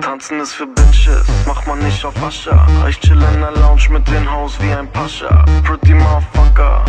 Tanzen ist für Bitches, mach man nicht auf Ascher. Ich chill in der Lounge mit den Haus wie ein Pascha. Pretty Motherfucker,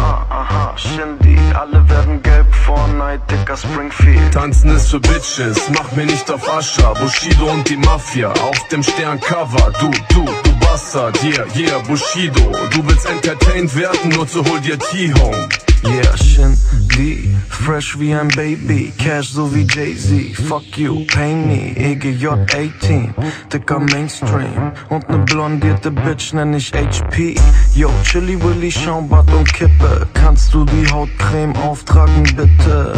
aha, Shindy. Alle werden gelb vor Night, dicker Springfield. Tanzen ist für Bitches, mach mir nicht auf Ascher. Bushido und die Mafia auf dem Sterncover. Du, du, du Bastard, yeah, yeah, Bushido. Du willst entertained werden, nur zu hol dir T-Home. Yeah, Shindy, fresh wie ein Baby, Cash so wie Jay-Z, fuck you, pay me, EGJ 18, dicker Mainstream und ne blondierte Bitch nenn ich HP. Yo, Chili Willy, Schaumbad und Kippe, kannst du die Hautcreme auftragen bitte?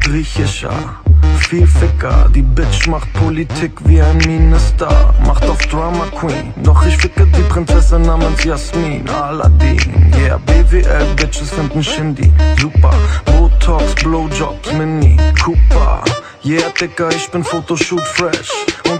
Griechischer Ficker. Die Bitch macht Politik wie ein Minister. Macht auf Drama Queen. Doch ich ficke die Prinzessin namens Jasmin. Aladdin. Yeah, BWL Bitches finden Shindy. Super. Botox, Blowjobs, Mini. Cooper. Yeah, Dicker, ich bin Fotoshoot fresh.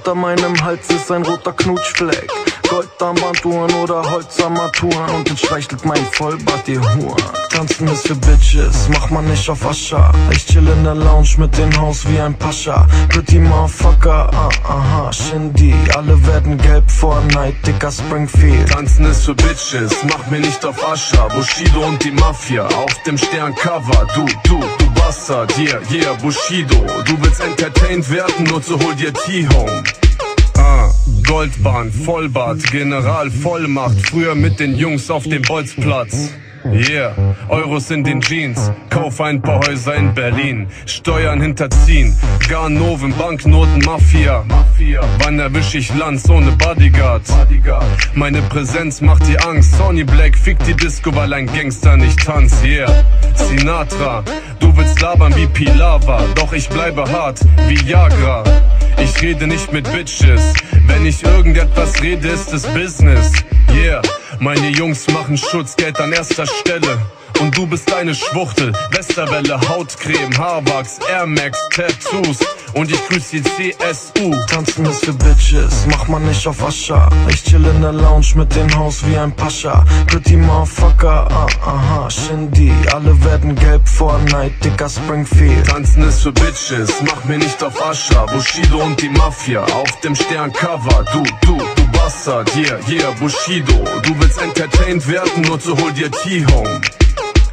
Unter meinem Hals ist ein roter Knutschfleck. Goldarmbanduhren oder Holzarmaturen und jetzt streichelt mein Vollbart ihr Huren. Tanzen ist für Bitches, mach man nicht auf Ascha. Ich chill in der Lounge mit den Haus wie ein Pascha. Pretty Motherfucker, ah, aha, Shindy. Alle werden gelb vor Night, dicker Springfield. Tanzen ist für Bitches, mach mir nicht auf Ascha. Bushido und die Mafia auf dem Sterncover. Du, du, du Bastard, yeah, yeah, Bushido. Du willst entertained werden, nur zu hol dir T-Home. Ah, Goldbahn, Vollbart, General Vollmacht, früher mit den Jungs auf dem Bolzplatz. Yeah, Euros in den Jeans, kauf ein paar Häuser in Berlin, Steuern hinterziehen, Garnoven, Banknoten, Mafia. Wann erwisch ich Lanz ohne Bodyguard? Meine Präsenz macht dir Angst, Sony Black fickt die Disco, weil ein Gangster nicht tanzt, yeah. Sinatra, du willst labern wie Pilava, doch ich bleibe hart wie Jagra. Ich rede nicht mit Bitches, wenn ich irgendetwas rede, ist es Business, yeah. Meine Jungs machen Schutzgeld an erster Stelle. Und du bist eine Schwuchtel, Westerwelle, Hautcreme, Haarwachs, Air Max, Tattoos und ich grüß die CSU. Tanzen ist für Bitches, mach man nicht auf Ascha. Ich chill in der Lounge mit dem Haus wie ein Pascha. Pretty Motherfucker, ah, aha, Shindy. Alle werden gelb vor Night, dicker Springfield. Tanzen ist für Bitches, mach mir nicht auf Ascha. Bushido und die Mafia auf dem Sterncover. Du, du, du Bastard, yeah, yeah, Bushido. Du willst entertained werden, nur zu hol dir T-Home.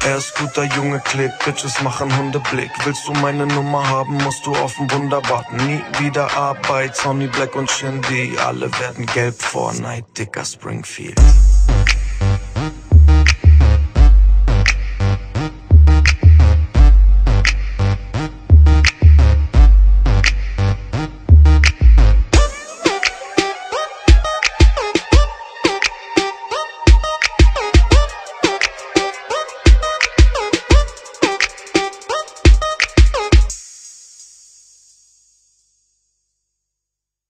Er ist guter Junge, Klick, Bitches machen Hundeblick. Willst du meine Nummer haben, musst du auf ein Wunder warten. Nie wieder Arbeit, Sonny Black und Shindy. Alle werden gelb vor Night, dicker Springfield.